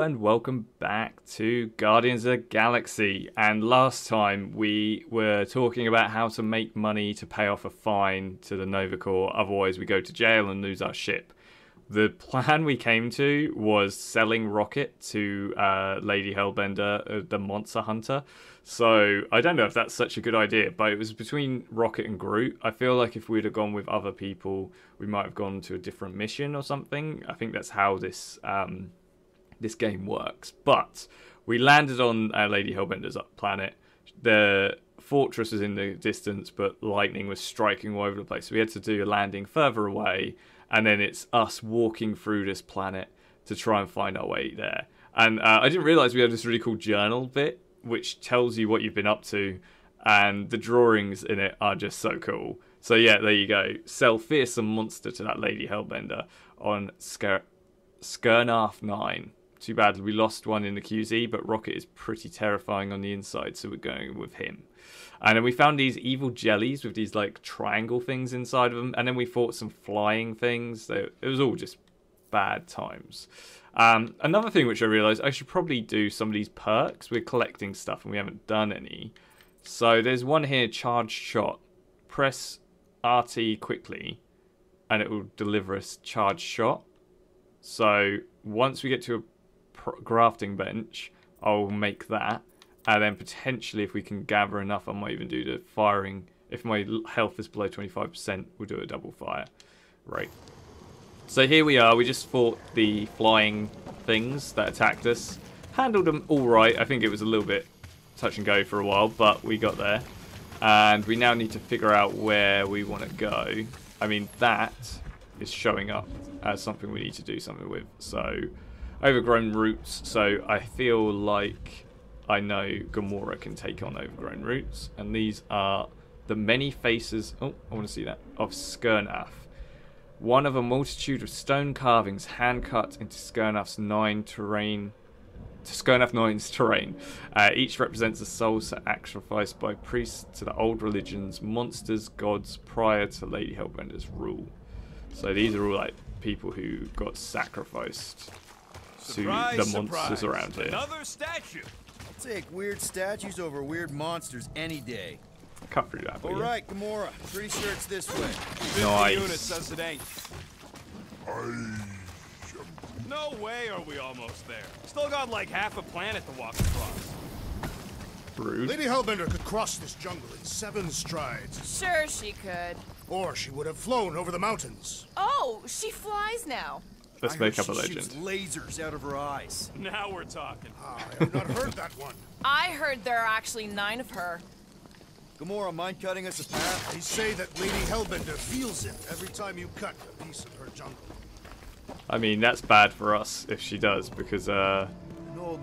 And welcome back to Guardians of the Galaxy. And last time we were talking about how to make money to pay off a fine to the Nova Corps, otherwise we go to jail and lose our ship. The plan we came to was selling Rocket to uh, Lady Hellbender, uh, the Monster Hunter. So I don't know if that's such a good idea, but it was between Rocket and Groot. I feel like if we'd have gone with other people, we might have gone to a different mission or something. I think that's how this um, this game works. But we landed on uh, Lady Hellbender's planet. The fortress was in the distance, but lightning was striking all over the place. So we had to do a landing further away, and then it's us walking through this planet to try and find our way there. And uh, I didn't realize we had this really cool journal bit which tells you what you've been up to, and the drawings in it are just so cool. So yeah, there you go. Sell fearsome monster to that lady hellbender on Sker- Nine. Too bad we lost one in the QZ, but Rocket is pretty terrifying on the inside, so we're going with him. And then we found these evil jellies with these like triangle things inside of them, and then we fought some flying things. So it was all just bad times. Um, another thing which I realised, I should probably do some of these perks. We're collecting stuff and we haven't done any. So there's one here, charge shot. Press RT quickly and it will deliver us charge shot. So once we get to a grafting bench, I'll make that. And then potentially if we can gather enough, I might even do the firing. If my health is below 25%, we'll do a double fire. Right. So here we are, we just fought the flying things that attacked us. Handled them alright, I think it was a little bit touch and go for a while, but we got there. And we now need to figure out where we want to go. I mean, that is showing up as something we need to do something with. So, overgrown roots. So, I feel like I know Gamora can take on overgrown roots. And these are the many faces... Oh, I want to see that. Of Seknarf one of a multitude of stone carvings hand-cut into Seknarf's nine terrain Seknarf 9's terrain. Uh, each represents a soul sacrificed by priests to the old religions, monsters, gods, prior to Lady Hellbender's rule. So these are all like people who got sacrificed surprise, to the monsters surprise. around here. Another statue. I'll take weird statues over weird monsters any day cut through that. All yeah. right, Gamora. Pretty sure it's this way. Nice. Unit says it ain't. No way are we almost there. Still got like half a planet to walk across. Rude. Lady Hellbender could cross this jungle in seven strides. Sure she could. Or she would have flown over the mountains. Oh, she flies now. Let's make up a legend. lasers out of her eyes. Now we're talking. Ah, I have not heard that one. I heard there are actually nine of her. Gamora, mind cutting us a path? They say that Lady Hellbender feels it every time you cut a piece of her jungle. I mean, that's bad for us if she does, because uh,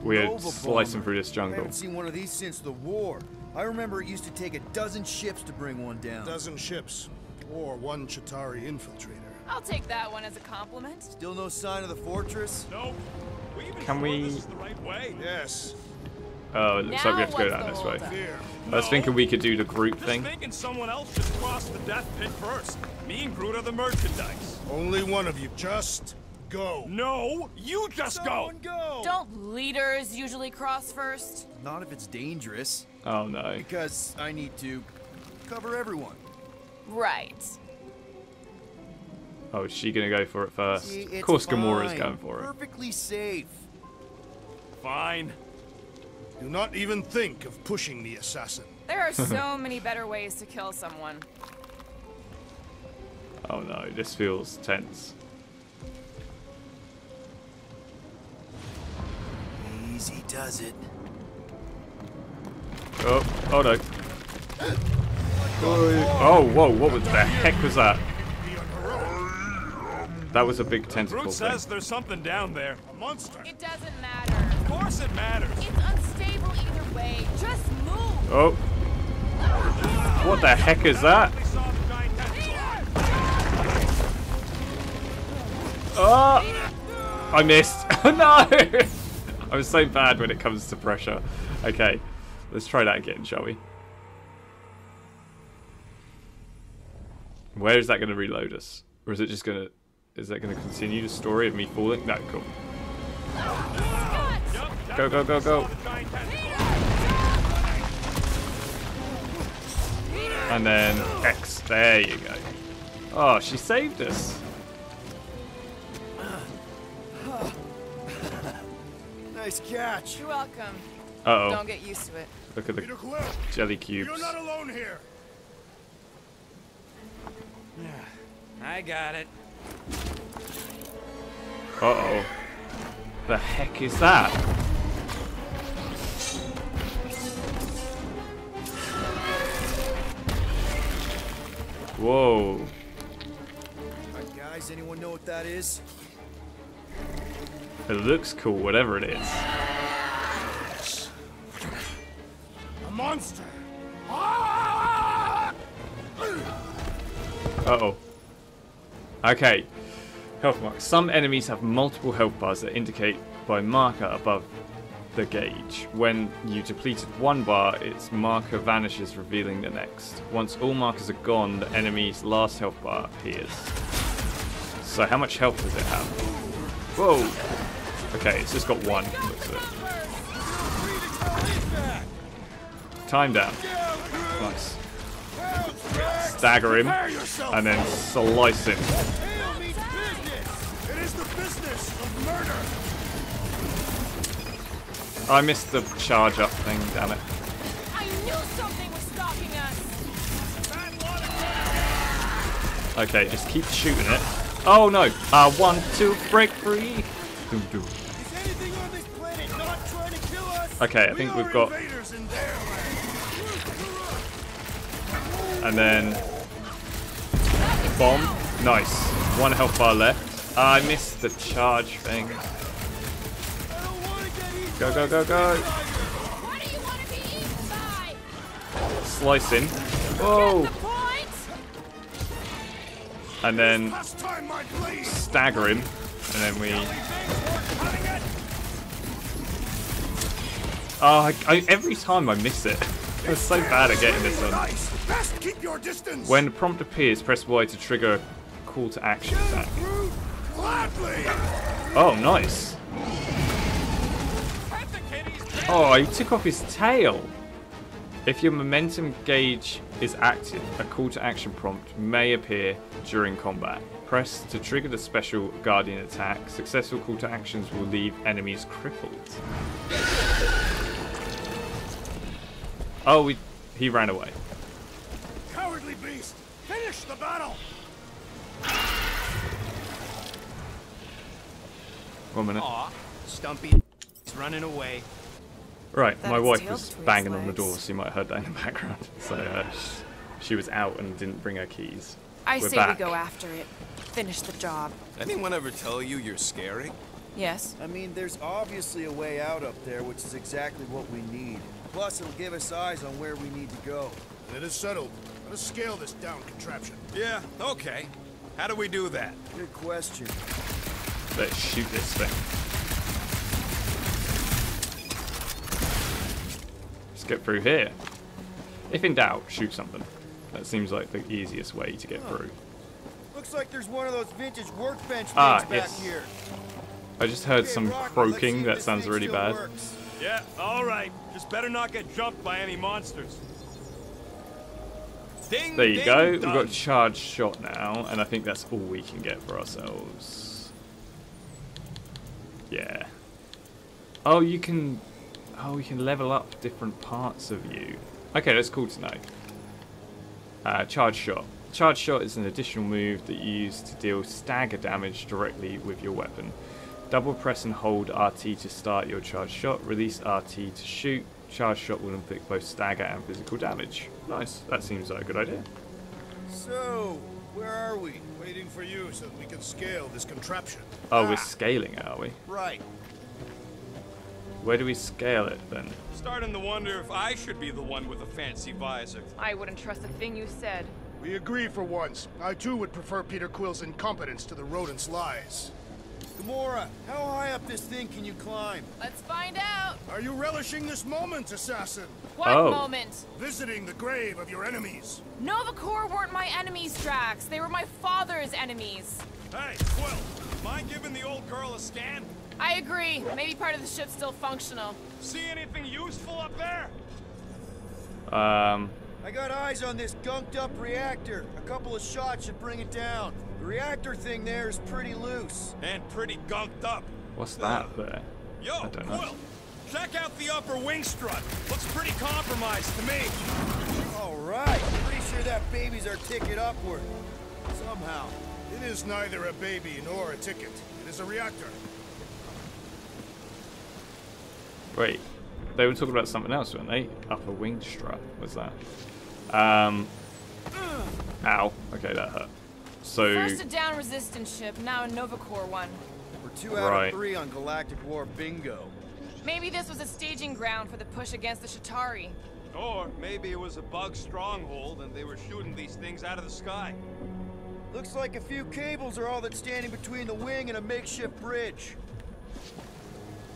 we're slicing through this jungle. I haven't seen one of these since the war. I remember it used to take a dozen ships to bring one down. A dozen ships, or one Chitauri infiltrator. I'll take that one as a compliment. Still no sign of the fortress? Nope. We Can sure we? This is the right way? Yes. Oh, it looks now like we have to go down this way. I was thinking we could do the group Just thing. thinking someone else should cross the death pit first. Me and Groot are the merchandise. Only one of you. Just go. No, you just go. go. Don't leaders usually cross first? Not if it's dangerous. Oh no. Because I need to cover everyone. Right. Oh, is she gonna go for it first? See, of course, fine. Gamora's going for it. Perfectly safe. Fine. Do not even think of pushing the assassin. There are so many better ways to kill someone. Oh no, this feels tense. Easy does it. Oh, oh no. Oh, whoa, what was the heck was that? That was a big tentacle Groot says there's something down there. A monster. It doesn't matter. Of course it matters. It's unstable either way. Just move. Oh. What the heck is that? Oh! I missed. no! I was so bad when it comes to pressure. Okay, let's try that again, shall we? Where is that going to reload us? Or is it just going to... Is that going to continue the story of me falling? No, cool. Go, go, go, go. And then X. There you go. Oh, she saved us. Nice catch. You're welcome. Uh Don't oh. get used to it. Look at the jelly cubes. you're not alone here. I got it. Uh oh. The heck is that? Whoa. Alright, guys, anyone know what that is? It looks cool, whatever it is. A monster. Ah! Okay. Health marks. Some enemies have multiple health bars that indicate by marker above the gauge. When you depleted one bar, its marker vanishes, revealing the next. Once all markers are gone, the enemy's last health bar appears. So how much health does it have? Whoa! Okay, it's just got one. Looks it. Time down. Nice. Stagger him, and then slice him. Hail means business. It is the business of murder. I missed the charge up thing, damn it. I knew something was stalking us. Okay, just keep shooting it. Oh no! Uh, one, two, break free! Doo, doo. Is anything on this planet not trying to kill us? Okay, I We think we've got. And then. Bomb. Nice. One health bar left. Uh, I missed the charge thing. Go, go, go, go! Him. Whoa! And then stagger him. And then we. Oh, I, I, every time I miss it. I'm so bad at getting this one. Best keep your distance. When the prompt appears, press Y to trigger a call to action attack. Oh, nice. Oh, he took off his tail. If your momentum gauge is active, a call to action prompt may appear during combat. Press to trigger the special guardian attack. Successful call to actions will leave enemies crippled. Oh, we, he ran away. Cowardly beast. Finish the battle. One minute. Aw, Stumpy. He's running away. Right, That my wife was banging his on the door, so you might have heard that in the background. So uh, she was out and didn't bring her keys. I We're say back. we go after it. Finish the job. Anyone ever tell you you're scary? Yes. I mean, there's obviously a way out up there, which is exactly what we need. Plus, it'll give us eyes on where we need to go. It is settled. Let us scale this down contraption. Yeah, okay. How do we do that? Good question. Let's shoot this thing. Let's get through here. If in doubt, shoot something. That seems like the easiest way to get through. Looks like there's one of those vintage workbench things Ah, back yes. here. I just heard Okay, some Rocky, croaking. That sounds really bad. works. Yeah, all right. Just better not get jumped by any monsters. Ding, There you ding, go. We've got charged shot now, and I think that's all we can get for ourselves. Yeah. Oh, you can. Oh, you can level up different parts of you. Okay, that's cool to know. Uh, charge shot. Charge shot is an additional move that you use to deal stagger damage directly with your weapon. Double press and hold RT to start your charge shot. Release RT to shoot. Charge shot will inflict both stagger and physical damage. Nice. That seems like a good idea. So, where are we? Waiting for you so that we can scale this contraption. Oh, we're Ah. scaling it, are we? Right. Where do we scale it then? Starting to wonder if I should be the one with a fancy visor. I wouldn't trust a thing you said. We agree for once. I too would prefer Peter Quill's incompetence to the rodent's lies. Gamora, how high up this thing can you climb? Let's find out. Are you relishing this moment, assassin? What Oh. moment? Visiting the grave of your enemies. Nova Corps weren't my enemies, Drax. They were my father's enemies. Hey, Quill, mind giving the old girl a scan? I agree. Maybe part of the ship's still functional. See anything useful up there? Um, I got eyes on this gunked up reactor. A couple of shots should bring it down. The reactor thing there is pretty loose. And pretty gunked up. what's that there? Yo, I don't know. Quill, check out the upper wing strut. Looks pretty compromised to me. All right. Pretty sure that baby's our ticket upward. Somehow. It is neither a baby nor a ticket. It is a reactor. Wait, they were talking about something else, weren't they? Upper wing strut. What's that? Um. Ow. Okay, that hurt. So, First a down resistance ship, now a Nova Corps one. We're two out Right. of three on Galactic War bingo. Maybe this was a staging ground for the push against the Chitauri. Or maybe it was a bug stronghold and they were shooting these things out of the sky. Looks like a few cables are all that's standing between the wing and a makeshift bridge.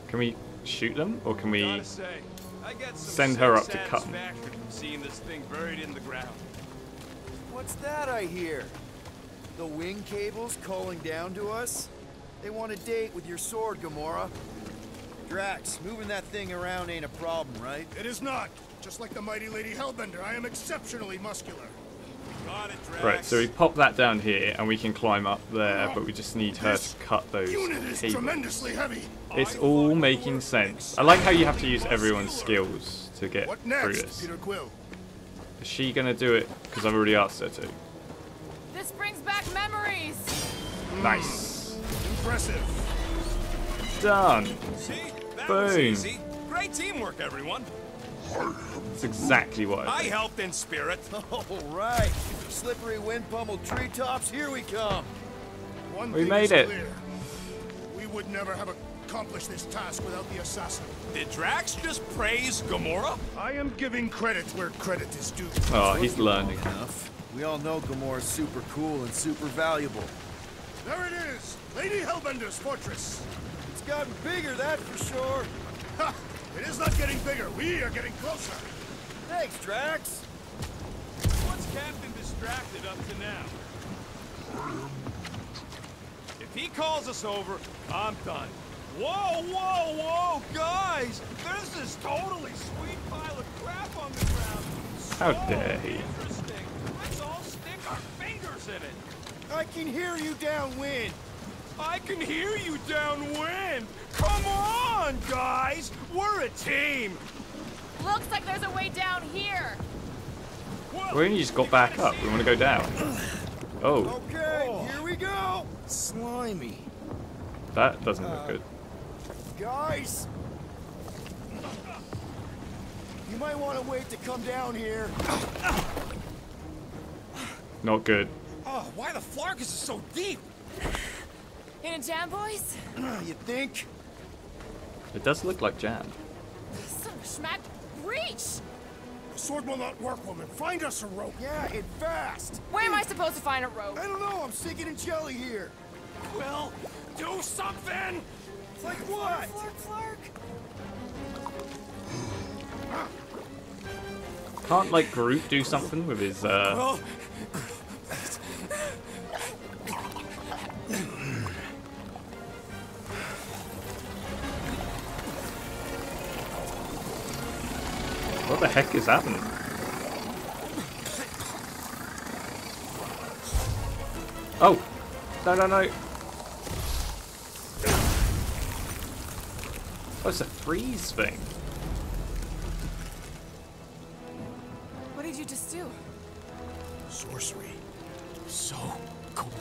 can we shoot them, or can we? Gotta say, I get some Send her up to sense cut 'em. satisfaction from seeing this thing buried in the ground. What's that I hear? The wing cables calling down to us? They want a date with your sword, Gamora. Drax, moving that thing around ain't a problem, right? It is not. Just like the mighty Lady Hellbender, I am exceptionally muscular. Got it, Drax. Right, so we pop that down here, and we can climb up there, but we just need her to cut those Unit is cables. tremendously heavy. It's all making sense. I like how you have to use everyone's skills to get What through next, this. Peter Quill? Is she gonna do it? Because I've already asked her to. This brings back memories. Nice. Impressive. Done. See? Boom. easy. Great teamwork, everyone. That's exactly what I I helped in spirit. All right. Slippery wind pummeled treetops, here we come. One We thing made is it. clear. We would never have accomplished this task without the assassin. Did Drax just praise Gamora? I am giving credit where credit is due. Oh, he's learning. Enough. We all know Gamora's super cool and super valuable. There it is, Lady Hellbender's fortress. It's gotten bigger, that for sure. Ha! It is not getting bigger. We are getting closer. Thanks, Drax. What's Captain distracted up to now? If he calls us over, I'm done. Whoa, whoa, whoa, guys! There's this totally sweet pile of crap on the ground. How So dare he. Interesting. Let's all stick our fingers in it. I can hear you downwind. I can hear you downwind. Come on, guys. We're a team. Looks like there's a way down here. Well, We only just got back up. We want to go down. Oh, Okay, oh. here we go. Slimy. that doesn't look uh, good. Guys. You might want to wait to come down here. Not good. Why the Flarkus is so deep? In a jam, boys? you think? It does look like jam. Son of a schmack. Reach! The sword will not work, woman. Find us a rope. Yeah, and fast. Where am I supposed to find a rope? I don't know, I'm sinking in jelly here. Will, do something. It's Like what? Flark, Flark. Can't like Groot do something with his uh Well, What the heck is happening? Oh! No, no, no! Oh, it's a freeze thing. What did you just do? Sorcery. So cold.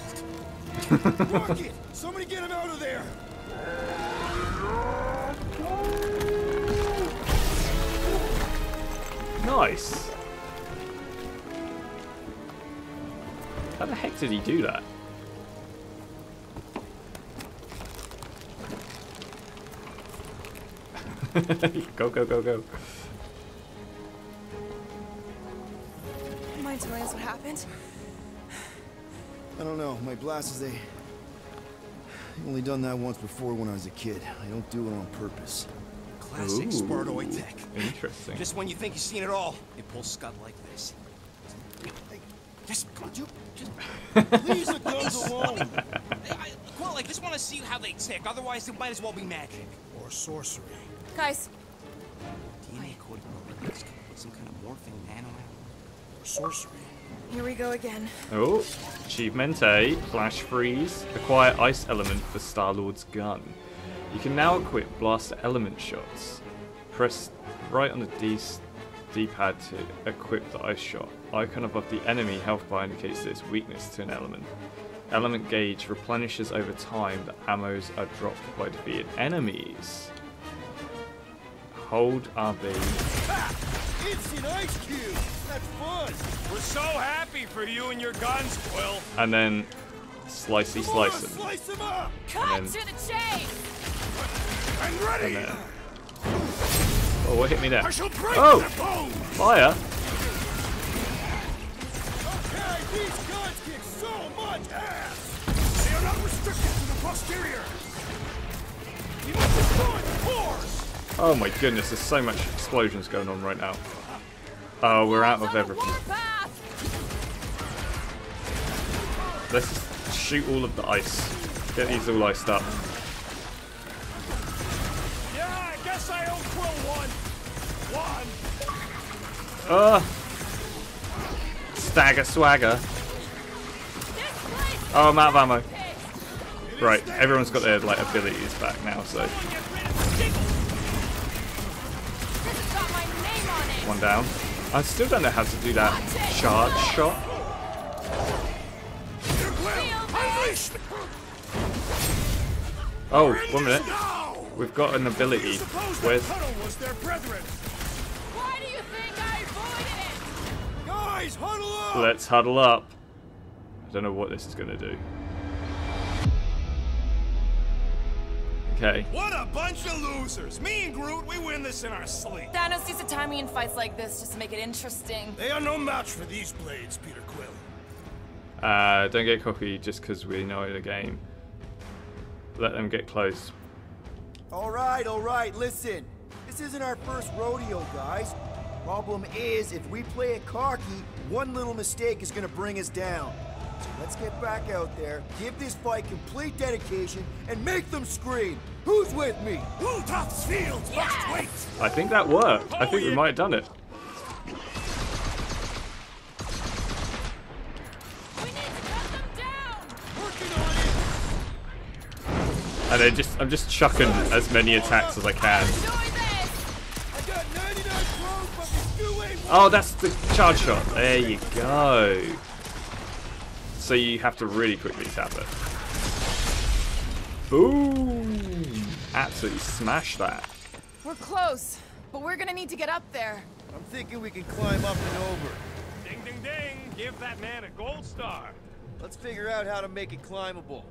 Rocket! Somebody get him out of there! Oh, Nice! How the heck did he do that? go, go, go, go. Mind telling us what happened? I don't know. My blasters, they... I've only done that once before when I was a kid. I don't do it on purpose. Classic Spartoid tech. Interesting. Just when you think you've seen it all, it pulls scud like this. Just come on, you. Just, Leave the guns alone. I, Quill, I just want to see how they tick. Otherwise, it might as well be magic. Or sorcery. Guys, DNA code let's come up with some kind of morphing nano. Or sorcery. here we go again. Oh, achievement A, flash freeze, acquire ice element for Star-Lord's gun. You can now equip blaster element shots. Press right on the D D-pad to equip the ice shot. Icon above the enemy health bar indicates there's weakness to an element. Element gauge replenishes over time. The ammos are dropped by defeated enemies. Hold RB. It's an ice cube. That's fun. We're so happy for you and your guns, Quill. And then slicey slice them. slice him up. Cut to the chase! I'm ready! And then- Oh, what hit me there? I shall break Oh! Fire! Okay, these kick so much ass. They are not restricted to the posterior! We must destroy the. Oh my goodness, there's so much explosions going on right now. Oh, we're out of everything. Let's just shoot all of the ice. Get these all iced up. Uh, stagger swagger. Oh, I'm out of ammo. Right, everyone's got their like abilities back now, so one down. I still don't know how to do that charge shot. Oh, one minute. We've got an ability. Where's Guys, huddle up. Let's huddle up. I don't know what this is gonna do. Okay. What a bunch of losers. Me and Groot, we win this in our sleep. Thanos used to time me in fights like this just to make it interesting. They are no match for these blades, Peter Quill. Uh, don't get cocky just because we know the game. Let them get close. All right, all right, listen. This isn't our first rodeo, guys. Problem is, if we play it cocky, one little mistake is gonna bring us down. So let's get back out there, give this fight complete dedication, and make them scream. Who's with me? Who tops fields must wait! I think that worked. I think we might have done it. We need to cut them down! Working on it. And I just, I'm just chucking as many attacks as I can. Oh, that's the charge shot. There you go. So you have to really quickly tap it. Boom! Absolutely smash that. We're close, but we're gonna need to get up there. I'm thinking we can climb up and over. Ding, ding, ding. Give that man a gold star. Let's figure out how to make it climbable.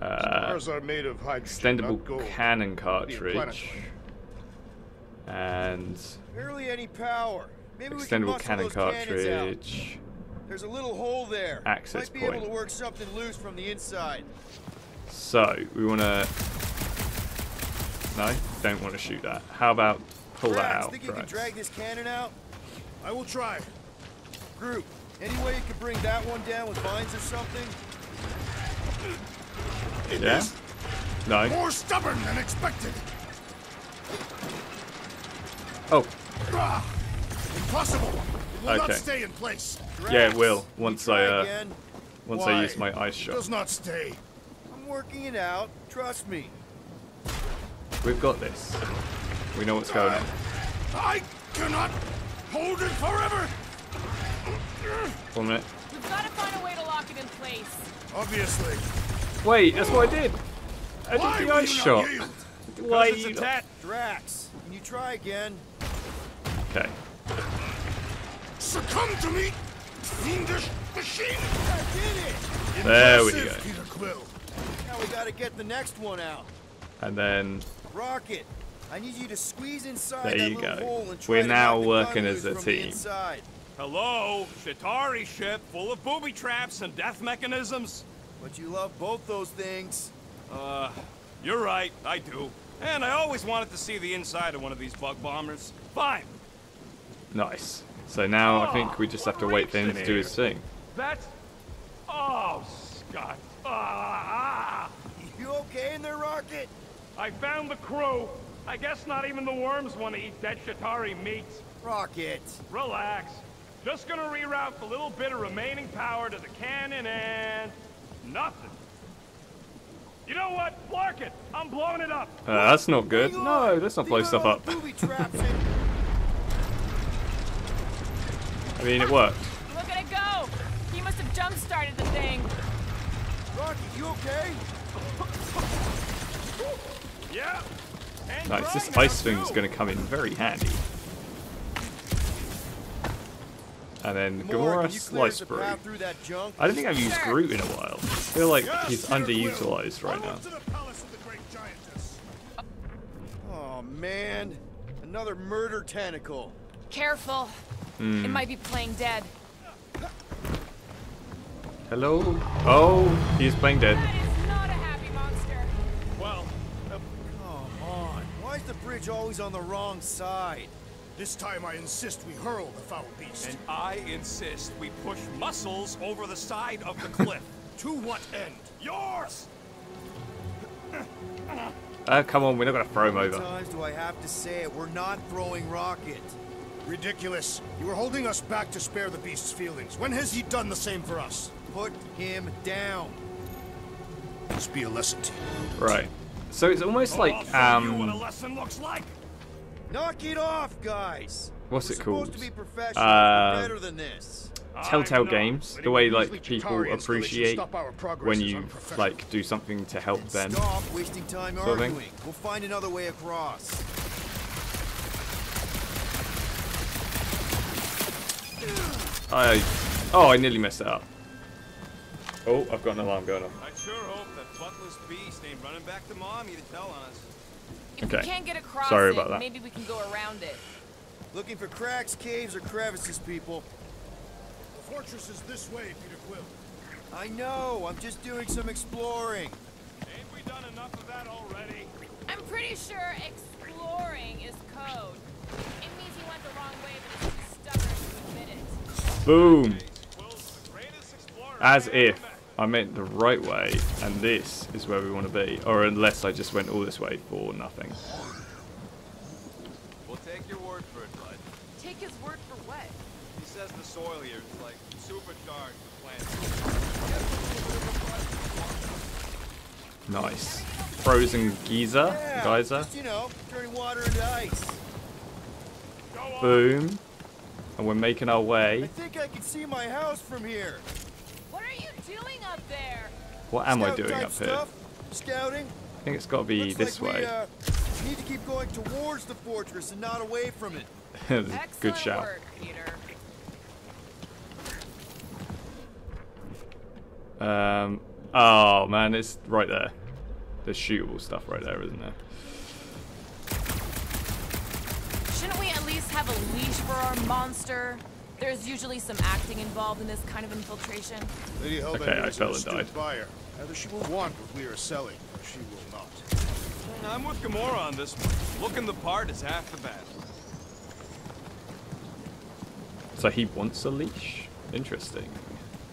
Uh, Ours are made of hydrogen, extendable not gold. cannon cartridge. And Barely any power. Maybe extendable cannon those cannons out. cartridge. There's a little hole there. Access Might be able point. to work something loose from the inside. So we want to. No, don't want to shoot that. How about pull that Drax, out? think you can drag this cannon out? I will try. Groot, any way you could bring that one down with vines or something? It Yeah? is No. more stubborn than expected. Oh, Ah, impossible. It will Okay. not stay in place. yeah, it will once I uh, again? once Why? I use my ice It shot. does not stay. I'm working it out. Trust me. We've got this. We know what's going on. I cannot hold it forever. One minute. We've gotta find a way to lock it in place. Obviously. Wait, that's what I did. I Why did the will ice shot. Why It's you not- Drax, can you try again? Okay. Succumb to me, fiendish machine. I did it! There we go. Peter Quill. Now we gotta get the next one out. And then Rocket, I need you to squeeze inside There that you little go. hole and try We're now working as a team. Hello, Chitauri ship full of booby traps and death mechanisms. But you love both those things. Uh, you're right, I do. And I always wanted to see the inside of one of these bug bombers. Fine. nice. So now I think we just have to wait for him to do his thing. That's... Oh, Scott. Ah! You okay in there, Rocket? I found the crew. I guess not even the worms want to eat that Chitauri meat. Rocket. Relax. Just gonna reroute the little bit of remaining power to the cannon and... nothing. You know what? Mark it! I'm blowing it up! Uh, that's not good. No, on. let's not blow stuff up. the booby traps in. I mean, it worked. Look at it go! He must have jump-started the thing. Rocket, you okay? Yeah? And Nice. This ice thing is going to come in very handy. And then Gamora, Gamora can you clear us Slice a Brew. path through that junk? I don't think I've used Sure. Groot in a while. I feel like Yes, he's Peter Quill. underutilized right now. Onward to the palace of the great giantess. Oh man, another murder tentacle. Careful. Hmm. It might be playing dead. Hello? Oh, he's playing dead. That is not a happy monster. Well, uh, Come on, why is the bridge always on the wrong side? This time I insist we hurl the foul beast. and I insist we push muscles over the side of the cliff. to what end? Yours! Uh, come on, we're not going to throw him over. How many times do I have to say it? We're not throwing Rocket. Ridiculous. You were holding us back to spare the beast's feelings. When has he done the same for us? Put him down. This be a lesson to you. Right. So it's almost I'll like, um. you what a lesson looks like. Knock it off, guys. What's We're it supposed called? to be professional. Uh, better than this. Telltale know. Games. The way, like, people appreciate stop our progress when you, like, do something to help them. Stop wasting time Sort of thing. arguing. We'll find another way across. I, oh, I nearly messed it up. Oh, I've got an alarm going off. I sure hope that buttless beast ain't running back to mommy to tell on us. If Okay. we can't get across Sorry it, about that. maybe we can go around it. Looking for cracks, caves, or crevices, people. The fortress is this way, Peter Quill. I know. I'm just doing some exploring. Ain't we done enough of that already? I'm pretty sure exploring is code. Boom. Quill's the greatest explorer As if. I meant the right way, and this is where we want to be. Or unless I just went all this way for nothing. We'll take your word for it, bud. Take his word for what? He says the soil here is like supercharged with plants. Nice. Frozen geyser. Yeah, Geyser. Just, you know, turning water into ice. Go on. Boom. And we're making our way. I way. think I can see my house from here. What are you doing up there? What am I doing type up here? stuff. Scouting. I think it's got to be Looks this like way. We, uh, need to keep going towards the fortress and not away from it. Good shout. work, Peter. Um. Oh man, it's right there. There's shootable stuff right there, isn't there? Have a leash for our monster? There's usually some acting involved in this kind of infiltration. Lady Hellbender Okay, I fell and died. Buyer. Either she will want what we are selling, or she will not. I'm with Gamora on this one. Looking the part is half the battle. So he wants a leash. Interesting.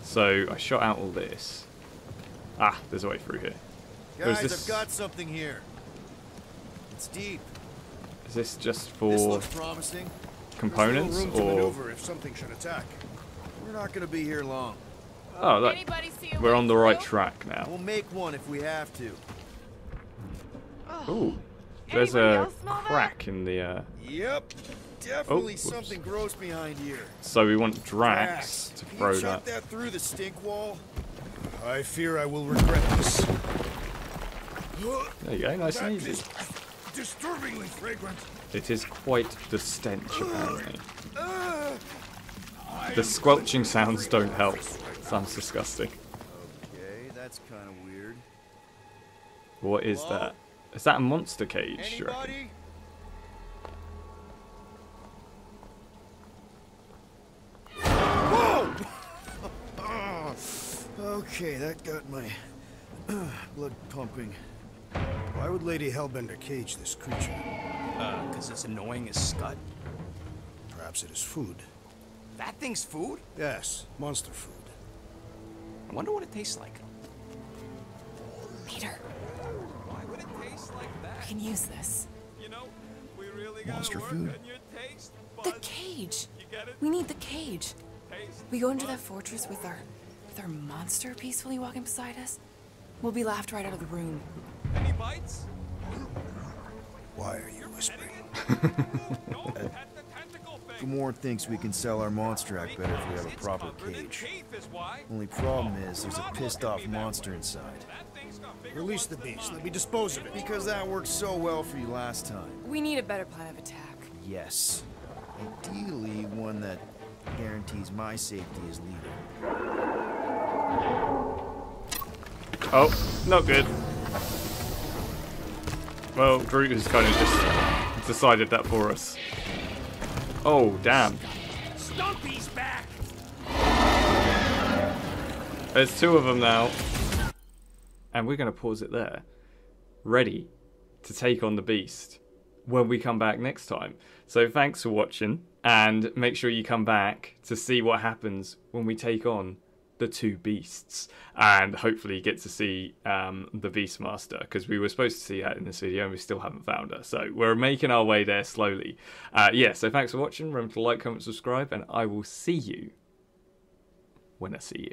So I shot out all this. Ah, there's a way through here. Guys, this- I've got something here. It's deep. Is this just for looks promising. components There's little room to or? maneuver if something should attack. We're not gonna be here long. Oh, look, Anybody see we're on the right through? track now. We'll make one if we have to. Ooh, there's Anybody a else that? crack in the. Uh, Yep. Definitely whoops. something gross behind here. so we want Drax to Can throw that. that through the stink wall? I fear I will regret this. There you go, nice That and easy. Is disturbingly fragrant. It is quite the stench, apparently. Uh, The squelching sounds don't help. Sounds disgusting. okay, that's kind of weird. What is Hello? that? Is that a monster cage? do you reckon? Anybody? Whoa! okay, that got my blood pumping. Why would Lady Hellbender cage this creature? Uh, cause it's annoying as scud. Perhaps it is food. That thing's food? Yes, monster food. I wonder what it tastes like. Peter, Why would it taste like we that? can use this. You know, we really gotta Monster food. on your taste The cage. You get it? We need the cage. Taste We go into that fortress with our with our monster peacefully walking beside us. We'll be laughed right out of the room. Any bites? Why are you whispering? Don't the tentacle. Gamora thinks we can sell our monster act better if we have a proper cage. teeth is why. Only problem oh, is there's a pissed-off monster inside. That thing's got bigger Release the beast. Let me dispose of it. Because that worked so well for you last time. We need a better plan of attack. Yes. Ideally, one that guarantees my safety as leader. Oh, not good. Well, Groot has kind of just decided that for us. Oh, damn. Stumpy's back! There's two of them now. And we're going to pause it there. Ready to take on the beast when we come back next time. So thanks for watching and make sure you come back to see what happens when we take on the two beasts and hopefully get to see um, the Beastmaster because we were supposed to see that in this video and we still haven't found her. So we're making our way there slowly. Uh, yeah, so thanks for watching. Remember to like, comment, subscribe, and I will see you when I see you.